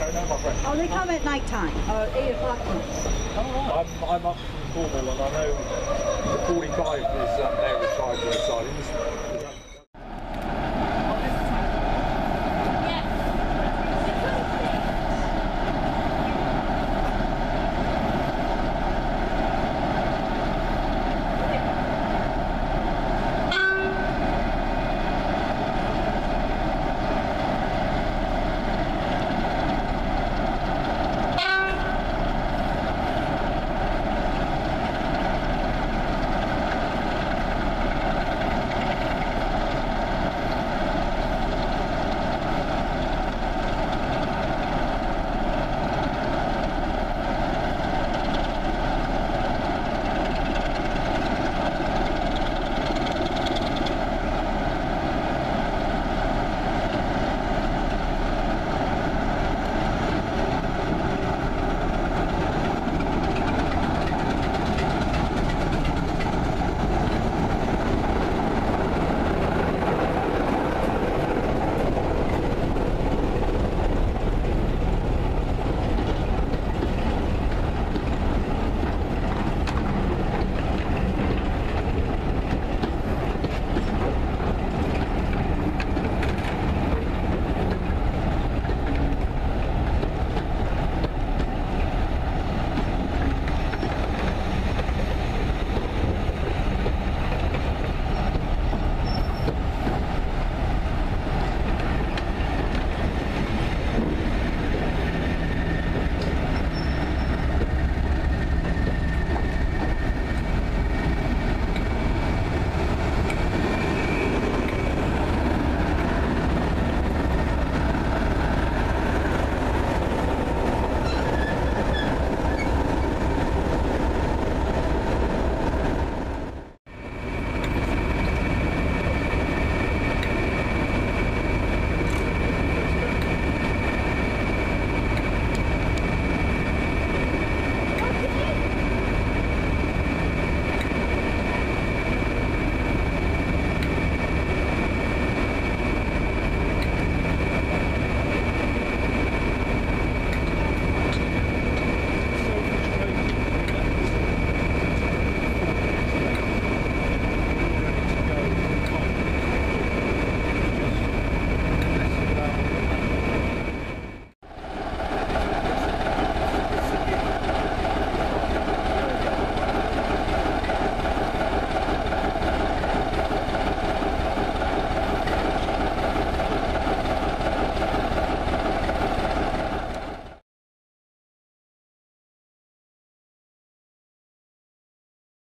don't my. Oh, they come at night time, or 8 o'clock. I'm, I'm up from Cornwall and I know the 45 is um, their retired sidings.